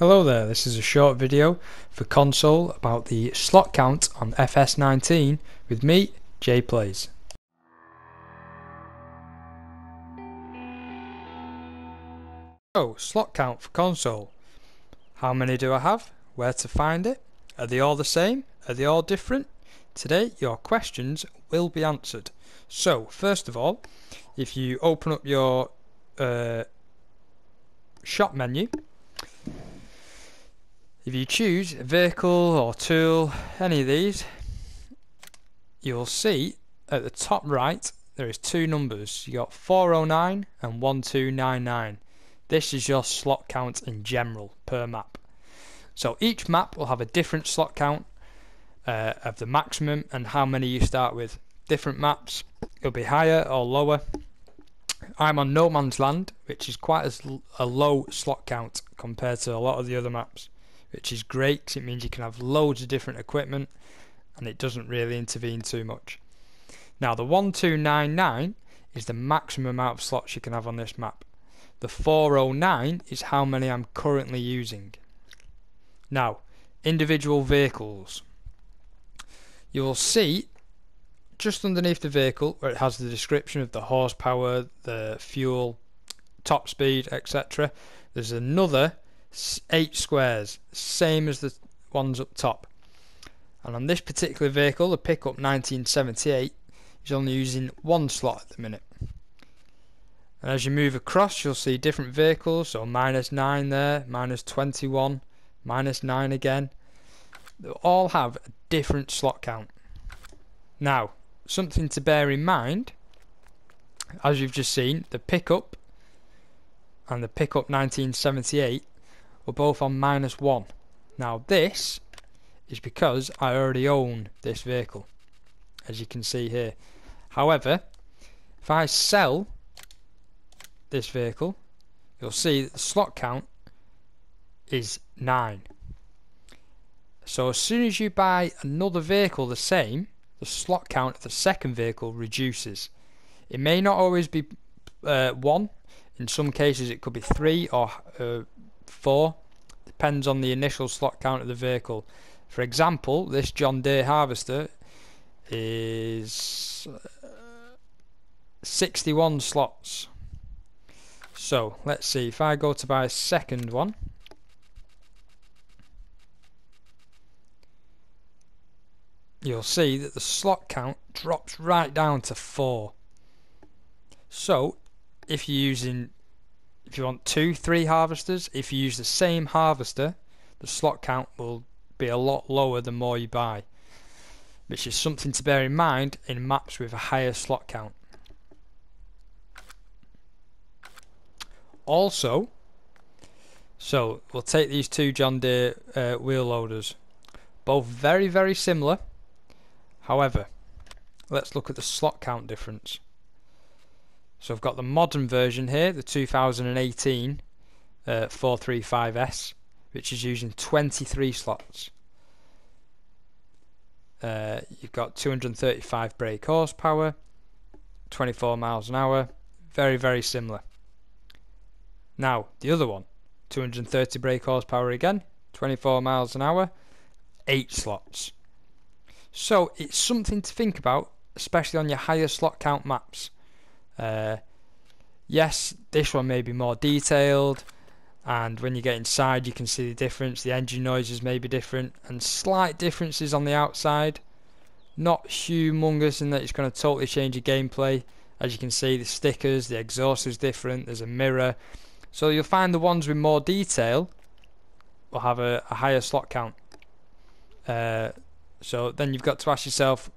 Hello there, this is a short video for console about the slot count on FS19 with me, Jay Plays. So, slot count for console. How many do I have? Where to find it? Are they all the same? Are they all different? Today your questions will be answered. So, first of all, if you open up your uh, shop menu if you choose a vehicle or tool, any of these, you'll see at the top right there is two numbers. You got 409 and 1299. This is your slot count in general per map. So each map will have a different slot count uh, of the maximum and how many you start with. Different maps, it'll be higher or lower. I'm on No Man's Land, which is quite a, a low slot count compared to a lot of the other maps which is great because it means you can have loads of different equipment and it doesn't really intervene too much. Now the 1299 is the maximum amount of slots you can have on this map. The 409 is how many I'm currently using. Now, individual vehicles. You'll see just underneath the vehicle where it has the description of the horsepower, the fuel, top speed, etc. There's another eight squares, same as the ones up top. And on this particular vehicle, the pickup 1978, is only using one slot at the minute. And as you move across, you'll see different vehicles, so minus 9 there, minus 21, minus 9 again. They all have a different slot count. Now, something to bear in mind, as you've just seen, the pickup and the pickup 1978 were both on minus one. Now this is because I already own this vehicle, as you can see here. However, if I sell this vehicle, you'll see that the slot count is 9. So as soon as you buy another vehicle the same, the slot count of the second vehicle reduces. It may not always be uh, 1, in some cases it could be 3 or uh, 4 depends on the initial slot count of the vehicle. For example, this John Deere harvester is uh, 61 slots. So let's see if I go to buy a second one. You'll see that the slot count drops right down to 4. So if you're using if you want two, three harvesters, if you use the same harvester, the slot count will be a lot lower the more you buy, which is something to bear in mind in maps with a higher slot count. Also, so we'll take these two John Deere uh, wheel loaders, both very very similar. However, let's look at the slot count difference. So I've got the modern version here, the 2018 uh, 435S, which is using 23 slots. Uh, you've got 235 brake horsepower, 24 miles an hour, very very similar. Now the other one, 230 brake horsepower again, 24 miles an hour, 8 slots. So it's something to think about, especially on your higher slot count maps. Uh, yes, this one may be more detailed, and when you get inside, you can see the difference. The engine noises may be different, and slight differences on the outside. Not humongous in that it's going to totally change your gameplay. As you can see, the stickers, the exhaust is different. There's a mirror, so you'll find the ones with more detail will have a, a higher slot count. Uh, so then you've got to ask yourself,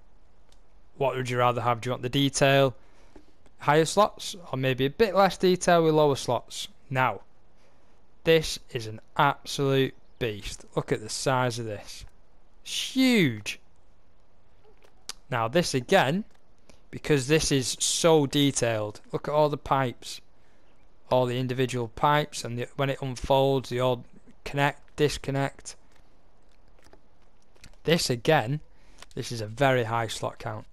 what would you rather have? Do you want the detail? Higher slots or maybe a bit less detail with lower slots. Now, this is an absolute beast. Look at the size of this. It's huge. Now this again, because this is so detailed, look at all the pipes. All the individual pipes and the, when it unfolds, the all connect, disconnect. This again, this is a very high slot count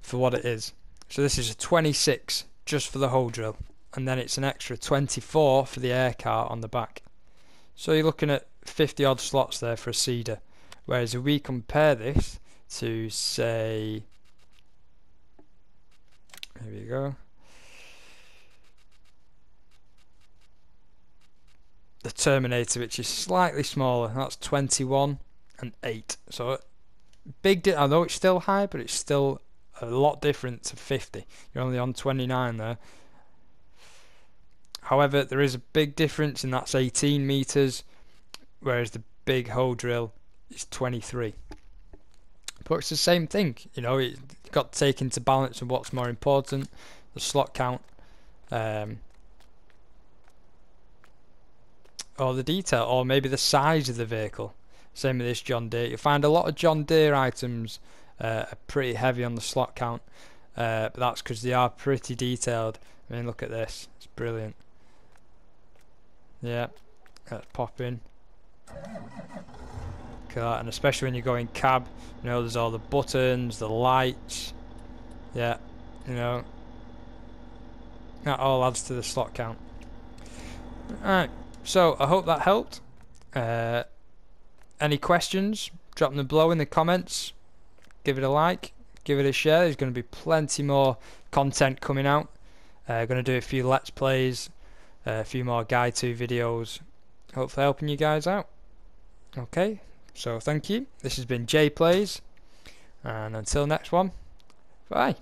for what it is. So this is a 26 just for the hole drill and then it's an extra 24 for the air cart on the back. So you're looking at 50 odd slots there for a seeder. Whereas if we compare this to say, here we go. The Terminator, which is slightly smaller, that's 21 and 8. So big. I know it's still high, but it's still a lot different to 50. You're only on 29 there. However, there is a big difference, and that's 18 meters, whereas the big hole drill is 23. But it's the same thing, you know. It got taken to take into balance of what's more important, the slot count, um, or the detail, or maybe the size of the vehicle. Same with this John Deere. You'll find a lot of John Deere items uh, pretty heavy on the slot count, uh, but that's because they are pretty detailed. I mean, look at this. It's brilliant. Yeah, let's pop in. And especially when you go in cab, you know, there's all the buttons, the lights. Yeah, you know, that all adds to the slot count. Alright, so I hope that helped. Uh, any questions? Drop them below in the comments. Give it a like. Give it a share. There's going to be plenty more content coming out. Uh, going to do a few let's plays, uh, a few more guide to videos. Hopefully helping you guys out. Okay, so thank you. This has been J Plays, and until next one, bye.